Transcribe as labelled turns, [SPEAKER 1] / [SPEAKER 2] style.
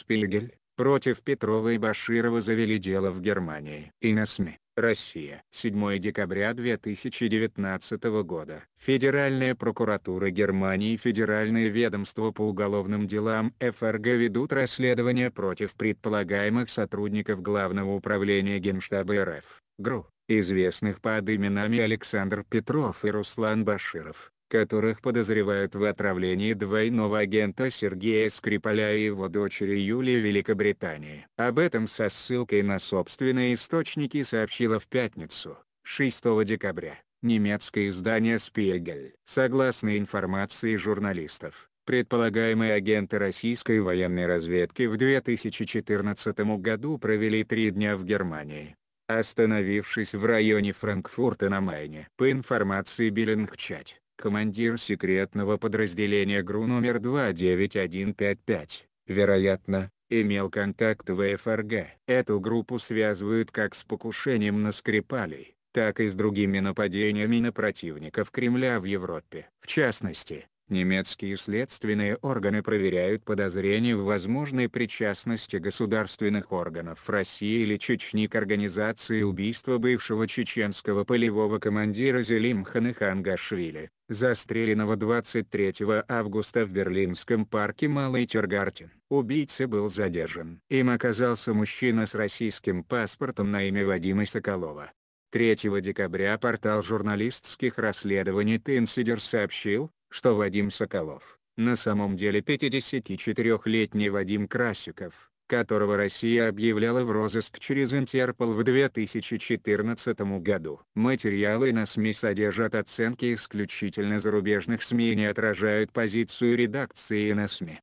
[SPEAKER 1] Спигель, против Петрова и Баширова завели дело в Германии и на СМИ. Россия. 7 декабря 2019 года. Федеральная прокуратура Германии и Федеральное ведомство по уголовным делам ФРГ ведут расследование против предполагаемых сотрудников Главного управления Генштаба РФ, ГРУ, известных под именами Александр Петров и Руслан Баширов которых подозревают в отравлении двойного агента Сергея Скрипаля и его дочери Юлии Великобритании. Об этом со ссылкой на собственные источники сообщила в пятницу, 6 декабря, немецкое издание Spiegel. Согласно информации журналистов, предполагаемые агенты российской военной разведки в 2014 году провели три дня в Германии, остановившись в районе Франкфурта на Майне. По информации Биллингчать, командир секретного подразделения ГРУ номер 29155, вероятно, имел контакт в ФРГ. Эту группу связывают как с покушением на Скрипалей, так и с другими нападениями на противников Кремля в Европе. В частности, Немецкие следственные органы проверяют подозрения в возможной причастности государственных органов России или Чечни к организации убийства бывшего чеченского полевого командира Зелимхана Хангашвили, застреленного 23 августа в Берлинском парке Малый Тергартен. Убийца был задержан. Им оказался мужчина с российским паспортом на имя Вадима Соколова. 3 декабря портал журналистских расследований Тинсидер сообщил, что Вадим Соколов, на самом деле 54-летний Вадим Красиков, которого Россия объявляла в розыск через Интерпол в 2014 году. Материалы на СМИ содержат оценки исключительно зарубежных СМИ и не отражают позицию редакции на СМИ.